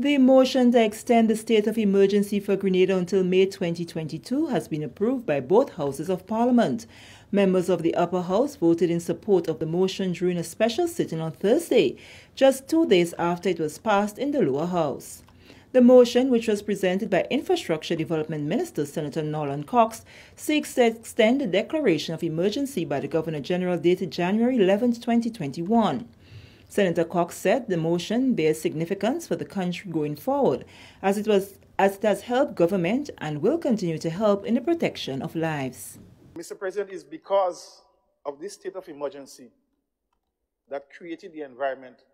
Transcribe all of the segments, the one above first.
The motion to extend the state of emergency for Grenada until May 2022 has been approved by both houses of parliament. Members of the upper house voted in support of the motion during a special sitting on Thursday, just two days after it was passed in the lower house. The motion, which was presented by Infrastructure Development Minister Senator Norland Cox, seeks to extend the declaration of emergency by the Governor General dated January 11, 2021. Senator Cox said the motion bears significance for the country going forward, as it was as it has helped government and will continue to help in the protection of lives. Mr. President, it's because of this state of emergency that created the environment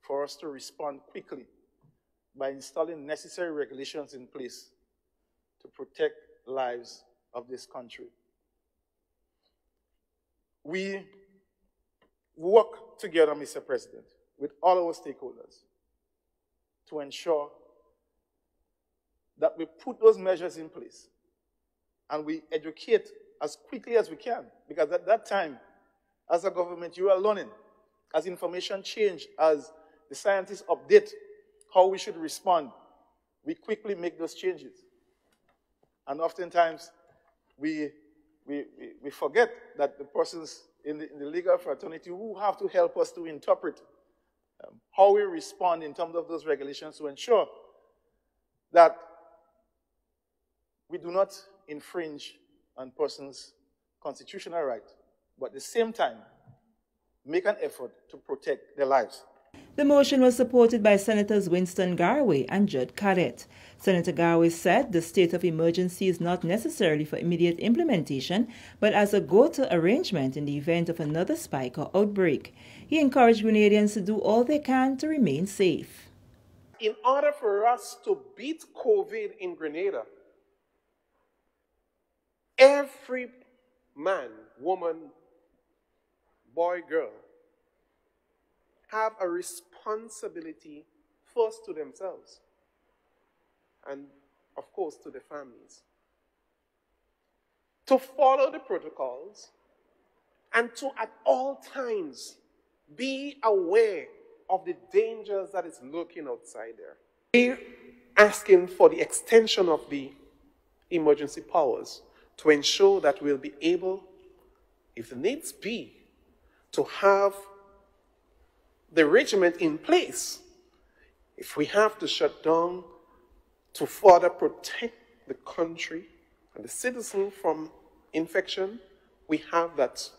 for us to respond quickly by installing necessary regulations in place to protect lives of this country. We work together, Mr. President, with all our stakeholders to ensure that we put those measures in place and we educate as quickly as we can. Because at that time, as a government, you are learning. As information change, as the scientists update how we should respond, we quickly make those changes. And oftentimes, we, we, we forget that the persons in the, in the legal fraternity who have to help us to interpret um, how we respond in terms of those regulations to ensure that we do not infringe on persons' constitutional right, but at the same time, make an effort to protect their lives. The motion was supported by Senators Winston Garraway and Judd Cadet. Senator Garraway said the state of emergency is not necessarily for immediate implementation, but as a go-to arrangement in the event of another spike or outbreak. He encouraged Grenadians to do all they can to remain safe. In order for us to beat COVID in Grenada, every man, woman, boy, girl have a responsibility first to themselves and, of course, to the families. To follow the protocols and to, at all times, be aware of the dangers that is lurking outside there. We're asking for the extension of the emergency powers to ensure that we'll be able, if the needs be, to have the regiment in place if we have to shut down to further protect the country and the citizen from infection, we have that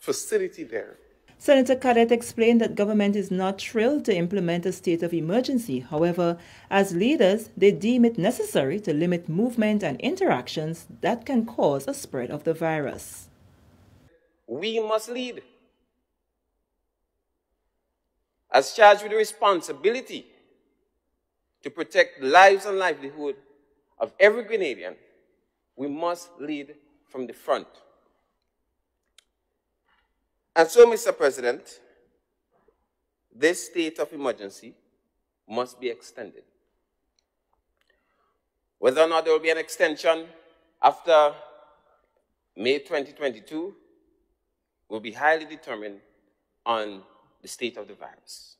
facility there. Senator Cadet explained that government is not thrilled to implement a state of emergency. However, as leaders, they deem it necessary to limit movement and interactions that can cause a spread of the virus. We must lead as charged with the responsibility to protect the lives and livelihood of every Grenadian, we must lead from the front. And so, Mr. President, this state of emergency must be extended. Whether or not there will be an extension after May 2022 will be highly determined on the state of the virus.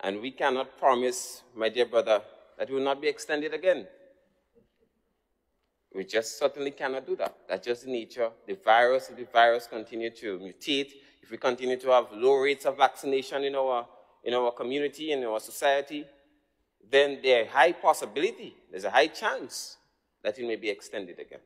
And we cannot promise, my dear brother, that it will not be extended again. We just certainly cannot do that. That's just the nature. The virus, if the virus continue to mutate, if we continue to have low rates of vaccination in our, in our community, in our society, then there's a high possibility, there's a high chance that it may be extended again.